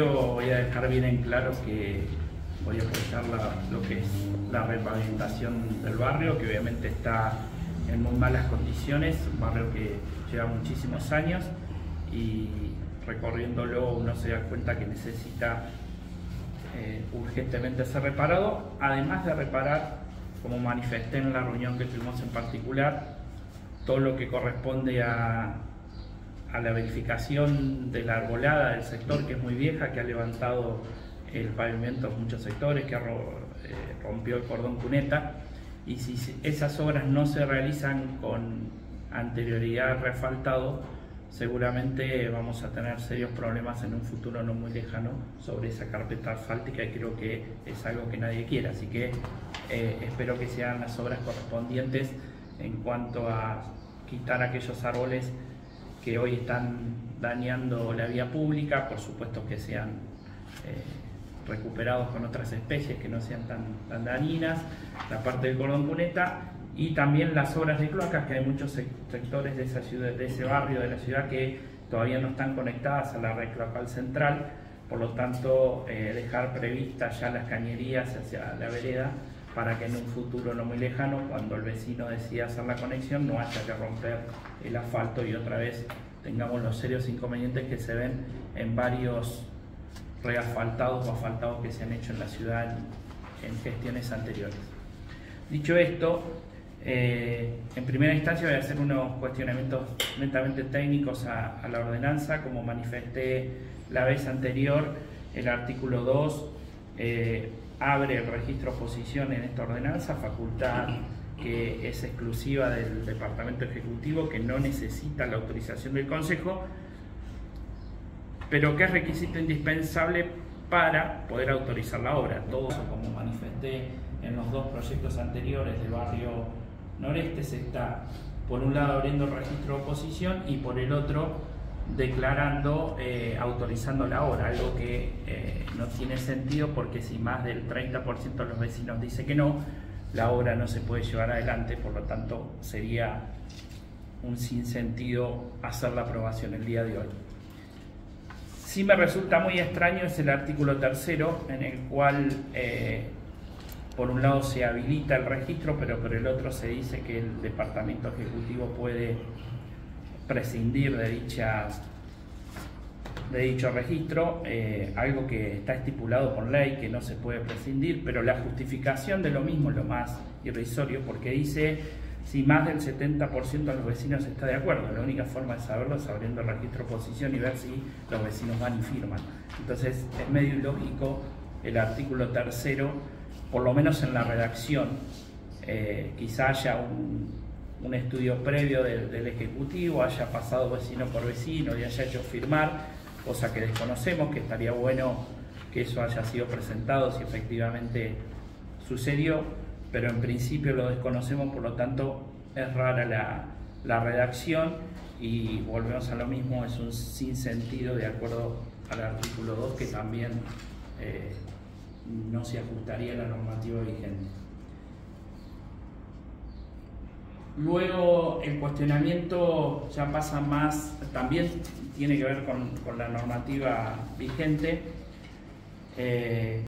voy a dejar bien en claro que voy a apoyar lo que es la repavimentación del barrio, que obviamente está en muy malas condiciones, un barrio que lleva muchísimos años y recorriéndolo uno se da cuenta que necesita eh, urgentemente ser reparado, además de reparar, como manifesté en la reunión que tuvimos en particular, todo lo que corresponde a, a la verificación de la arbolada del sector, que es muy vieja, que ha levantado el pavimento en muchos sectores, que eh, rompió el cordón cuneta, y si esas obras no se realizan con anterioridad al refaltado, seguramente vamos a tener serios problemas en un futuro no muy lejano sobre esa carpeta asfáltica y creo que es algo que nadie quiere, así que eh, espero que sean las obras correspondientes en cuanto a quitar aquellos árboles que hoy están dañando la vía pública, por supuesto que sean eh, recuperados con otras especies que no sean tan, tan dañinas, la parte del cordón cuneta y también las obras de cloacas, que hay muchos sectores de, ese barrio de la ciudad que todavía no están conectadas a la red cloacal central, por lo tanto eh, dejar previstas ya las cañerías hacia la vereda para que en un futuro no muy lejano, cuando el vecino decida hacer la conexión, no haya que romper el asfalto y otra vez tengamos los serios inconvenientes que se ven en varios reasfaltados o asfaltados que se han hecho en la ciudad en gestiones anteriores. Dicho esto, eh, en primera instancia voy a hacer unos cuestionamientos netamente técnicos a, la ordenanza, como manifesté la vez anterior, el artículo 2 eh, abre el registro oposición en esta ordenanza, facultad que es exclusiva del Departamento Ejecutivo, que no necesita la autorización del Consejo, pero que es requisito indispensable para poder autorizar la obra. Todo como manifesté en los dos proyectos anteriores del barrio noreste, se está por un lado abriendo el registro de oposición y por el otro declarando, eh, autorizando la obra, algo que eh, no tiene sentido porque si más del 30% de los vecinos dice que no, la obra no se puede llevar adelante, por lo tanto sería un sinsentido hacer la aprobación el día de hoy. Sí me resulta muy extraño es el artículo tercero en el cual eh, por un lado se habilita el registro, pero por el otro se dice que el Departamento Ejecutivo puede prescindir de, de dicho registro, eh, algo que está estipulado por ley, que no se puede prescindir, pero la justificación de lo mismo es lo más irrisorio, porque dice si más del 70% de los vecinos está de acuerdo. La única forma de saberlo es abriendo el registro oposición y ver si los vecinos van y firman. Entonces es medio ilógico el artículo tercero, por lo menos en la redacción. Eh, quizá haya un, un estudio previo del, Ejecutivo, haya pasado vecino por vecino y haya hecho firmar, cosa que desconocemos, que estaría bueno que eso haya sido presentado si efectivamente sucedió, pero en principio lo desconocemos, por lo tanto es rara la, redacción y volvemos a lo mismo, es un sinsentido de acuerdo al artículo 2 que también eh, no se ajustaría a la normativa vigente. Luego el cuestionamiento ya pasa más, también tiene que ver con, la normativa vigente. Eh,